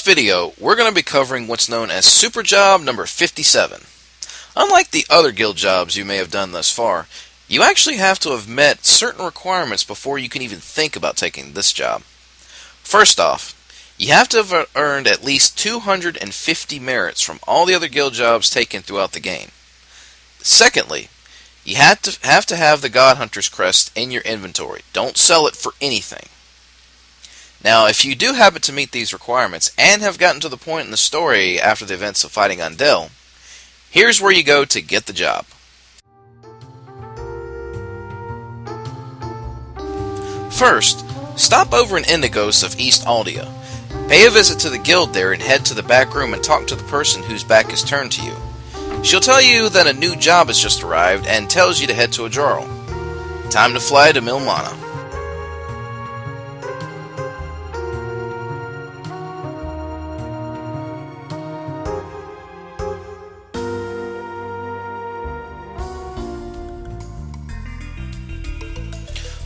In this video, we're going to be covering what's known as Super Job number 57. Unlike the other guild jobs you may have done thus far, you actually have to have met certain requirements before you can even think about taking this job. First off, you have to have earned at least 250 merits from all the other guild jobs taken throughout the game. Secondly, you have to have to have the God Hunter's crest in your inventory. Don't sell it for anything. Now, if you do happen to meet these requirements and have gotten to the point in the story after the events of fighting Andel, here's where you go to get the job. First, stop over in Indigos of East Aldia. Pay a visit to the guild there and head to the back room and talk to the person whose back is turned to you. She'll tell you that a new job has just arrived and tells you to head to Ajarl. Time to fly to Milmana.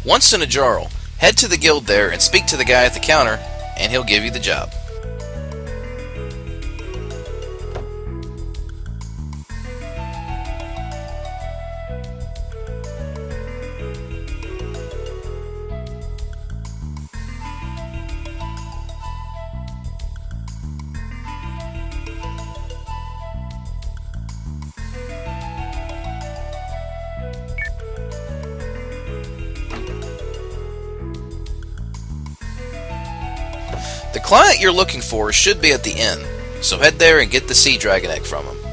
Once in Ajarl, head to the guild there and speak to the guy at the counter, and he'll give you the job. The client you're looking for should be at the inn, so head there and get the sea dragon egg from him.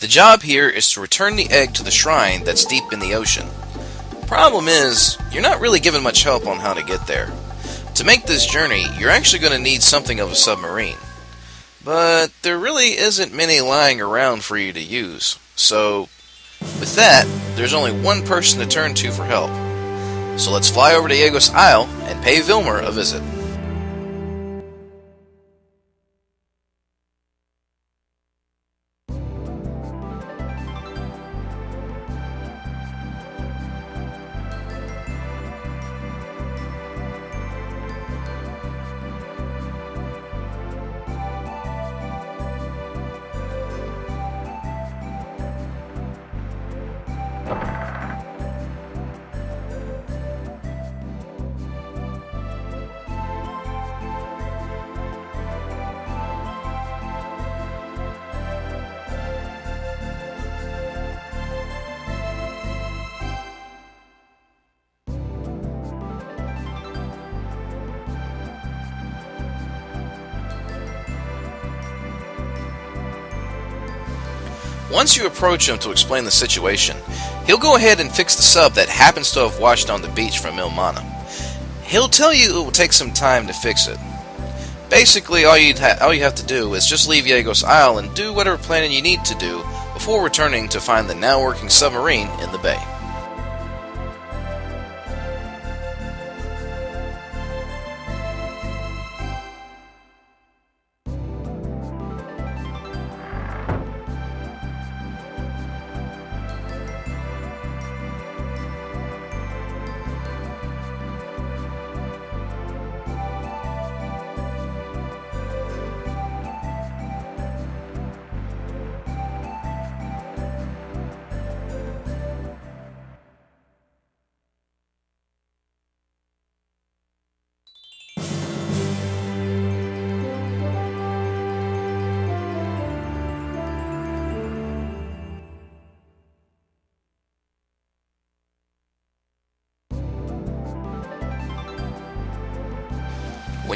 The job here is to return the egg to the shrine that's deep in the ocean. Problem is, you're not really given much help on how to get there. To make this journey, you're actually going to need something of a submarine. But there really isn't many lying around for you to use. So, with that, there's only one person to turn to for help. So let's fly over to Yagos Isle and pay Vilmer a visit. Once you approach him to explain the situation, he'll go ahead and fix the sub that happens to have washed on the beach from Milmana. He'll tell you it will take some time to fix it. Basically, all, you all you have to do is just leave Yagos Isle and do whatever planning you need to do before returning to find the now working submarine in the bay.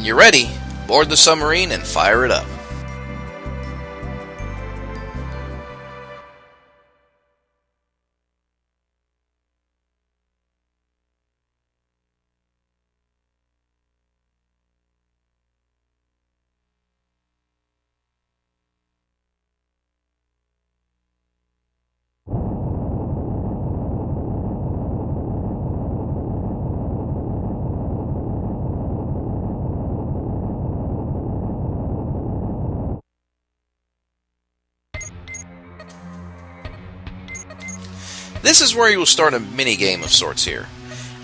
You're ready, board the submarine and fire it up. This is where you will start a mini game of sorts here.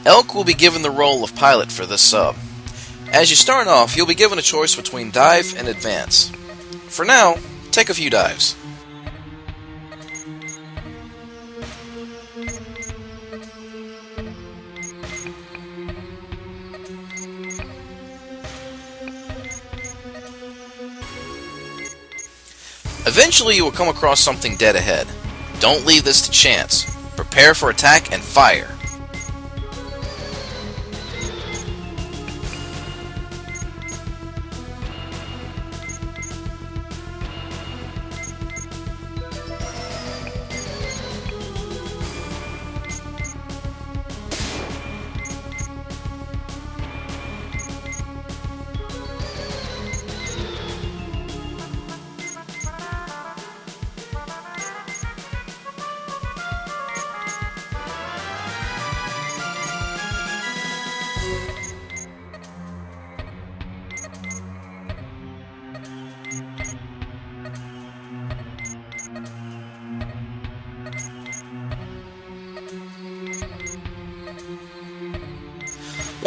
Elk will be given the role of pilot for this sub. As you start off, you'll be given a choice between dive and advance. For now, take a few dives. Eventually, you will come across something dead ahead. Don't leave this to chance. Prepare for attack and fire.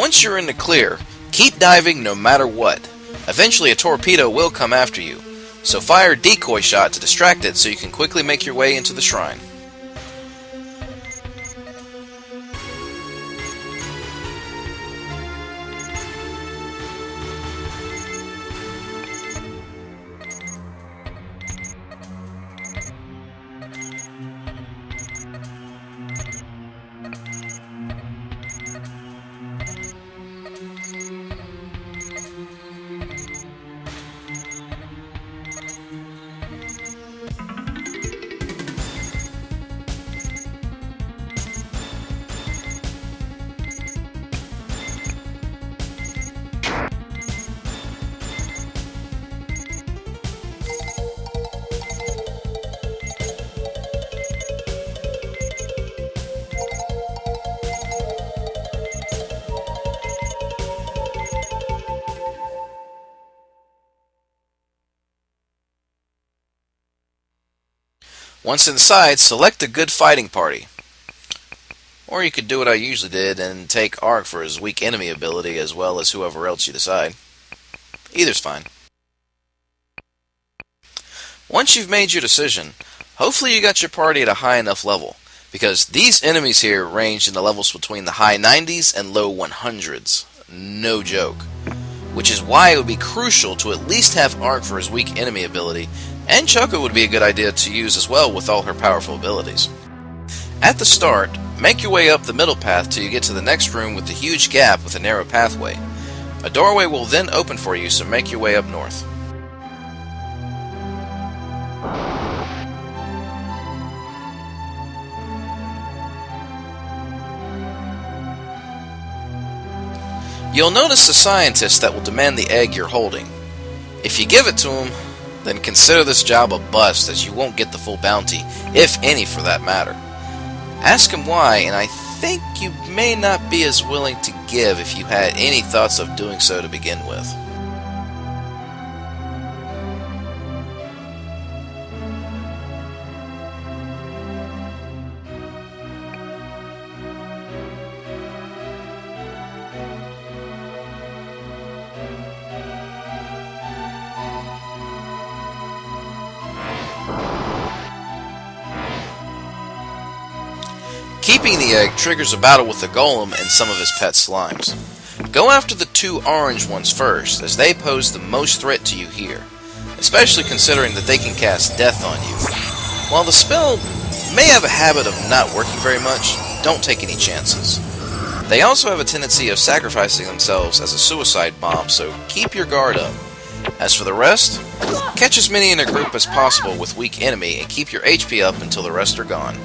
Once you're in the clear, keep diving no matter what. Eventually a torpedo will come after you, so fire decoy shot to distract it so you can quickly make your way into the shrine. Once inside, select a good fighting party. Or you could do what I usually did and take Arc for his weak enemy ability as well as whoever else you decide. Either's fine. Once you've made your decision, hopefully you got your party at a high enough level, because these enemies here range in the levels between the high 90s and low 100s. No joke. Which is why it would be crucial to at least have Arc for his weak enemy ability and Choco would be a good idea to use as well with all her powerful abilities. At the start, make your way up the middle path till you get to the next room with the huge gap with a narrow pathway. A doorway will then open for you, so make your way up north. You'll notice a scientist that will demand the egg you're holding. If you give it to him, then consider this job a bust as you won't get the full bounty, if any for that matter. Ask him why, and I think you may not be as willing to give if you had any thoughts of doing so to begin with. Keeping the egg triggers a battle with the golem and some of his pet slimes. Go after the two orange ones first, as they pose the most threat to you here, especially considering that they can cast death on you. While the spell may have a habit of not working very much, don't take any chances. They also have a tendency of sacrificing themselves as a suicide bomb, so keep your guard up. As for the rest, catch as many in a group as possible with weak enemy and keep your HP up until the rest are gone.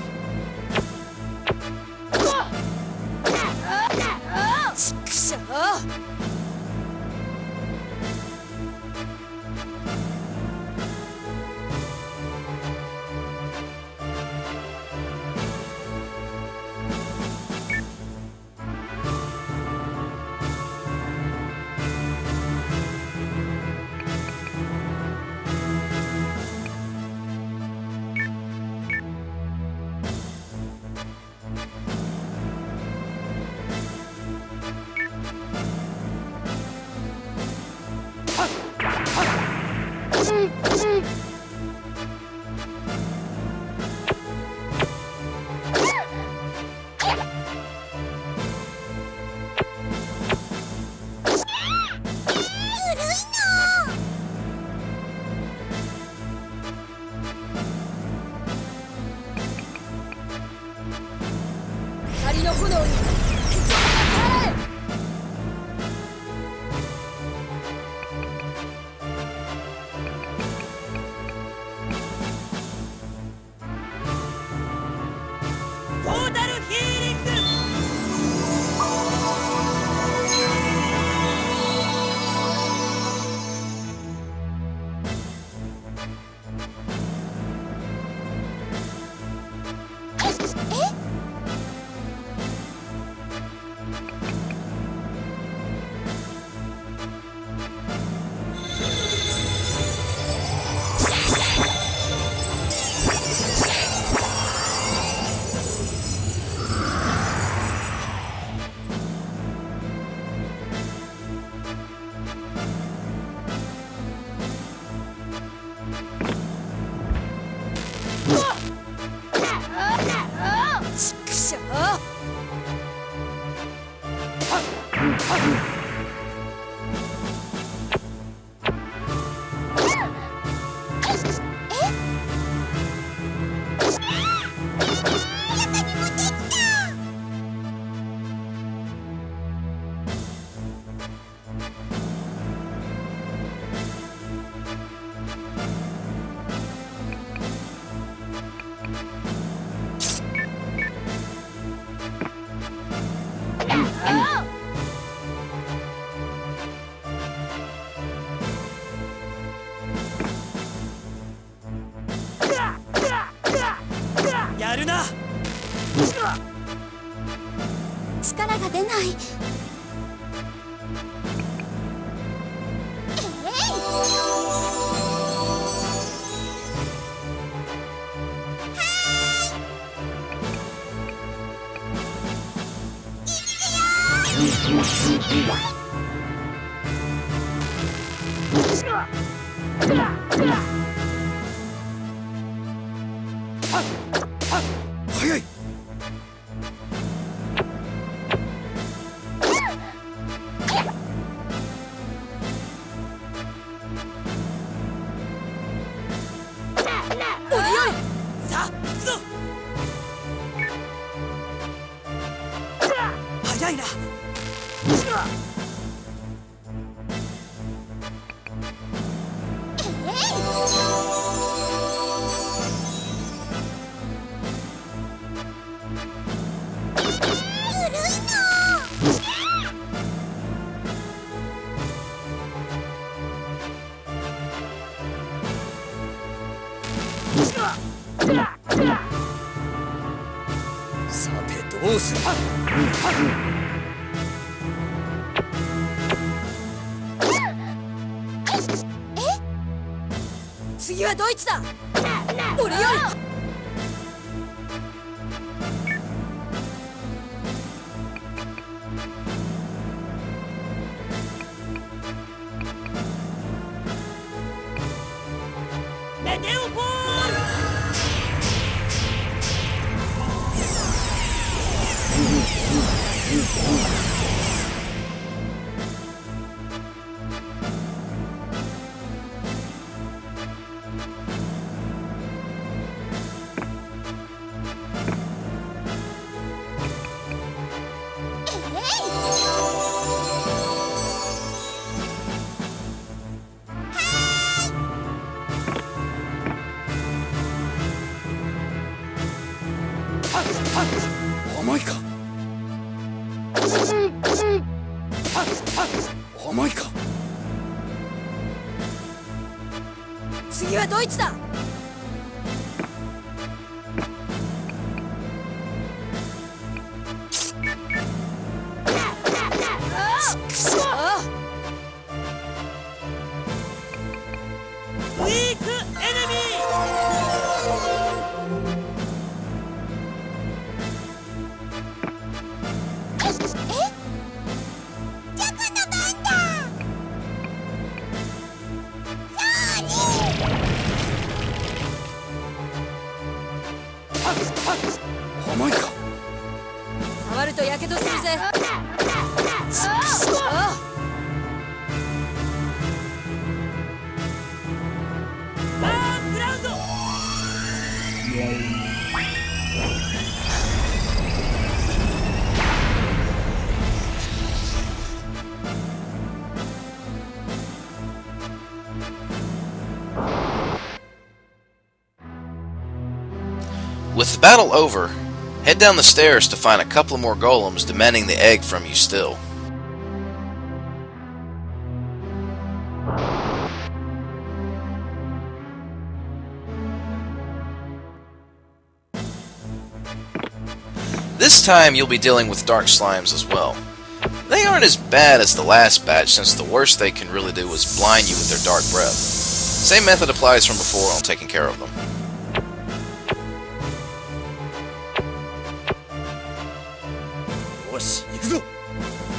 不留你 Yeah! さてどうする？次はドイツだ。俺より。重いか？重いか？次はドイツだ battle over, head down the stairs to find a couple more golems demanding the egg from you still. This time you'll be dealing with dark slimes as well. They aren't as bad as the last batch since the worst they can really do is blind you with their dark breath. Same method applies from before on taking care of them. "行く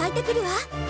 湧いてくるわ。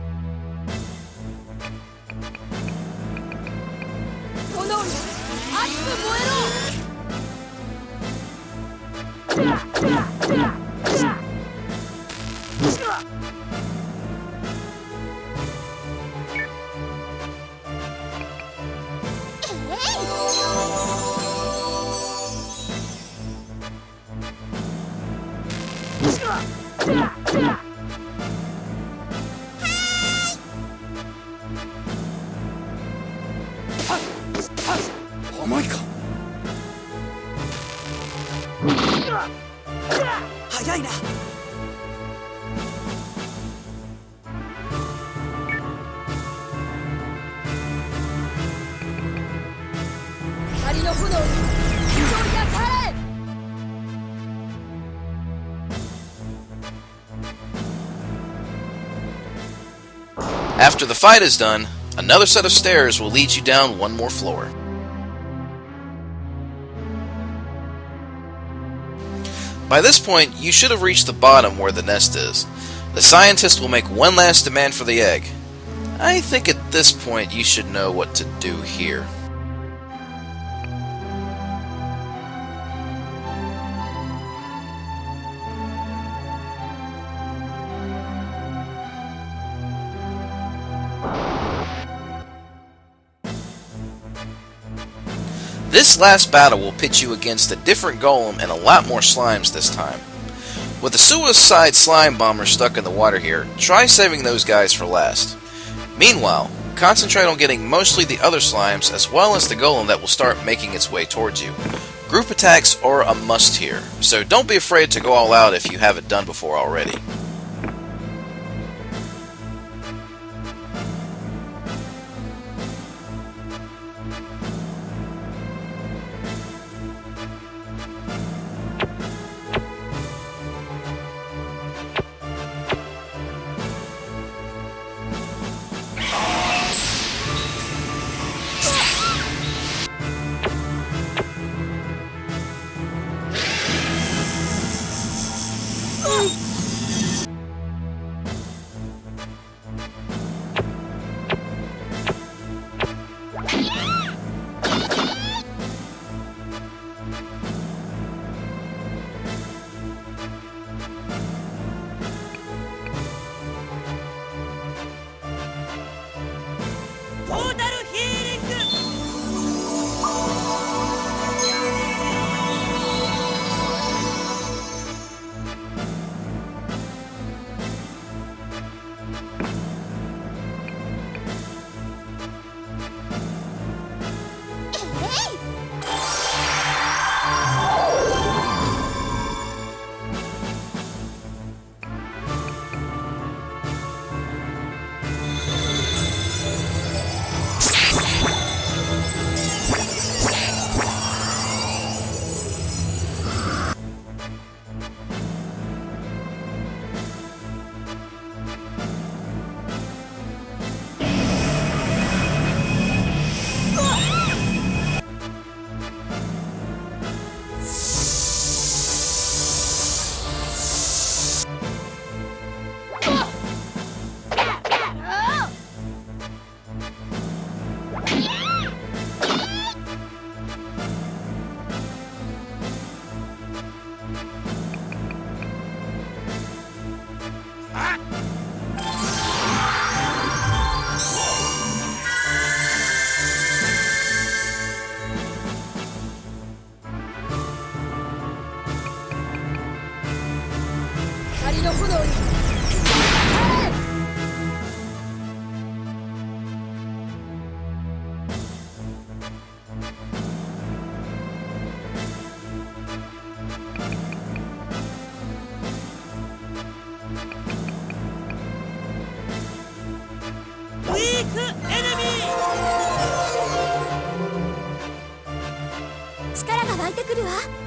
熱く燃えろ。Michael. After the fight is done, another set of stairs will lead you down one more floor. By this point, you should have reached the bottom where the nest is. The scientist will make one last demand for the egg. I think at this point you should know what to do here. This last battle will pit you against a different golem and a lot more slimes this time. With the suicide slime bomber stuck in the water here, try saving those guys for last. Meanwhile, concentrate on getting mostly the other slimes as well as the golem that will start making its way towards you. Group attacks are a must here, so don't be afraid to go all out if you haven't done before already. てくるわ。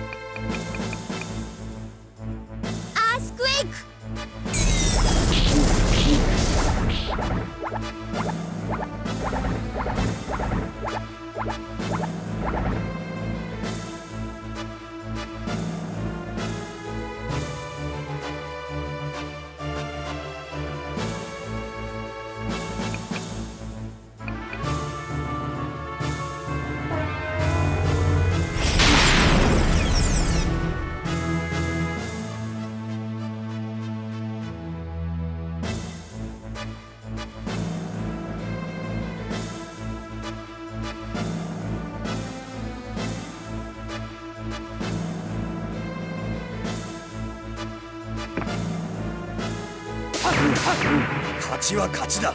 勝ちは勝ちだ。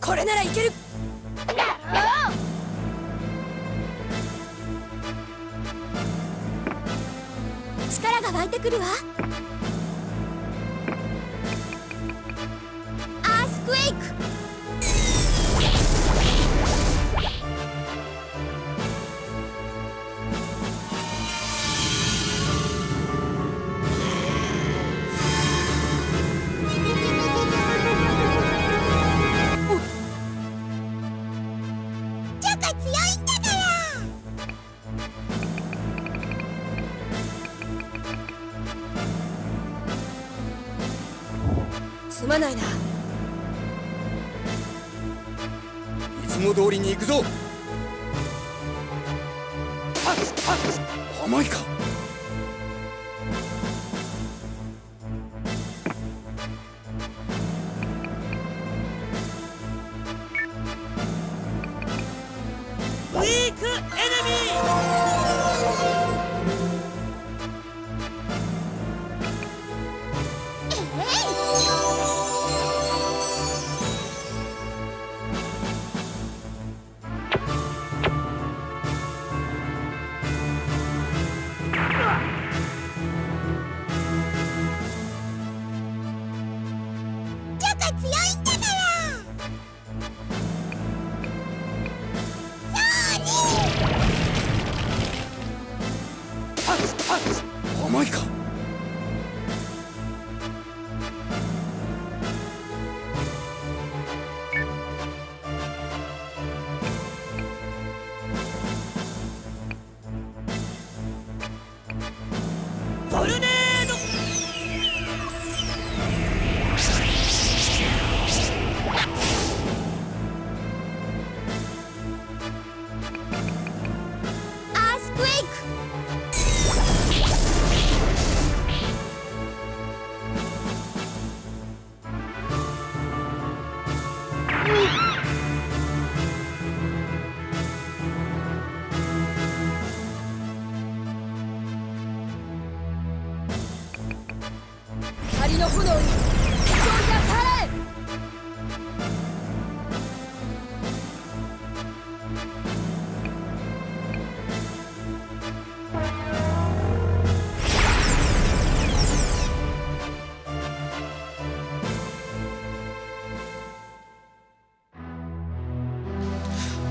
これならいける。力が湧いてくるわ。まないな。いつも通りに行くぞ。甘いか。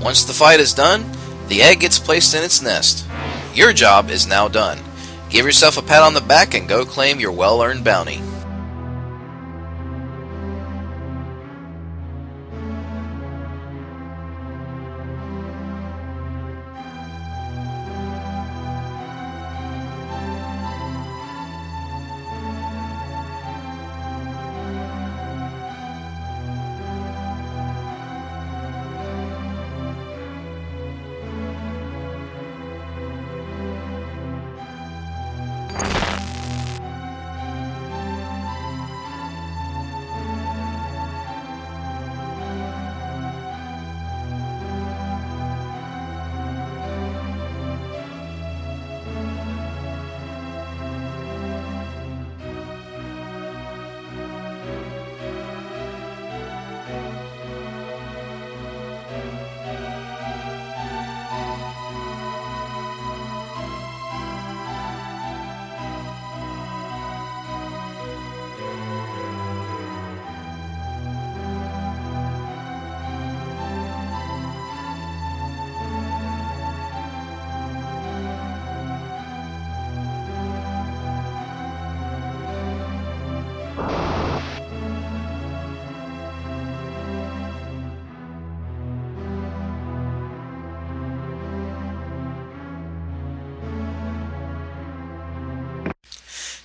Once the fight is done, the egg gets placed in its nest. Your job is now done. Give yourself a pat on the back and go claim your well earned bounty.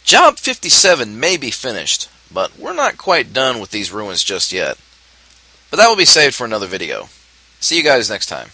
Job 57 may be finished, but we're not quite done with these ruins just yet. But that will be saved for another video. See you guys next time.